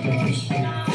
すみません。